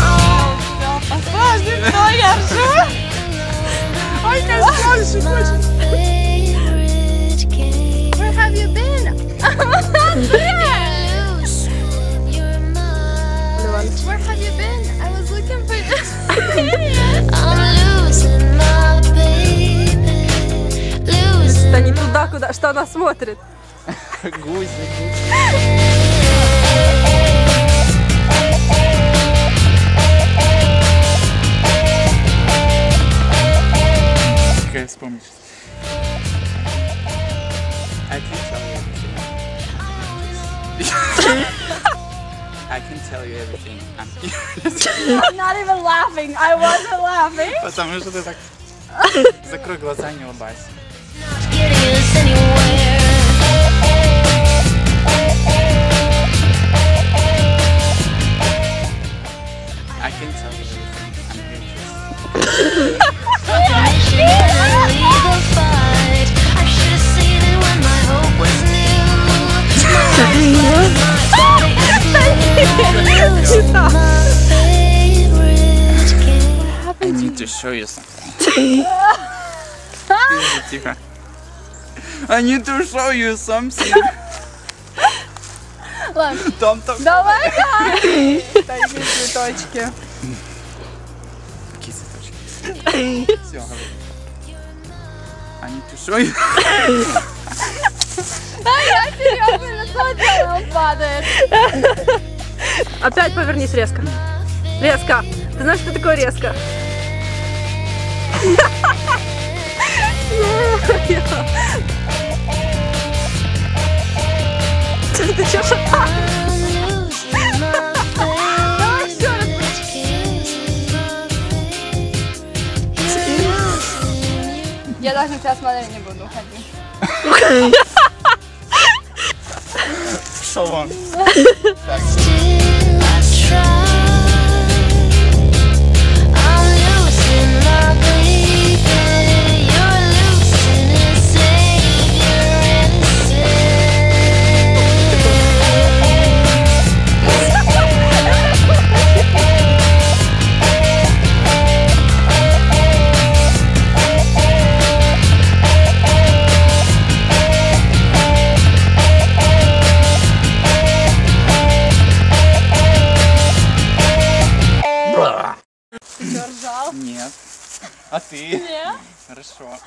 own. Подожди, кто я ржу? Ой, как game. Where have you been? Where have you been? I was looking for. Losing Да не туда, куда, что она смотрит. Гусь, Какая вспомнишь? I can tell you everything. I can tell you everything. I'm curious. I'm not even laughing. I wasn't laughing. Потому что ты так... Закрой глаза, не улыбайся. not getting us anywhere. I can tell you everything. I'm game. I need to show you something. Тихо, need to show you something. Ладно, Там, там. давай, давай. Такие цветочки. Какие цветочки? Все, говори. I need to show you. Да, я серьезно смотрела, он падает. Опять повернись резко. Резко. Ты знаешь, что такое резко? You're losing Я даже на тебя смотреть не буду, уходи. Шел А ты? Нет. Хорошо.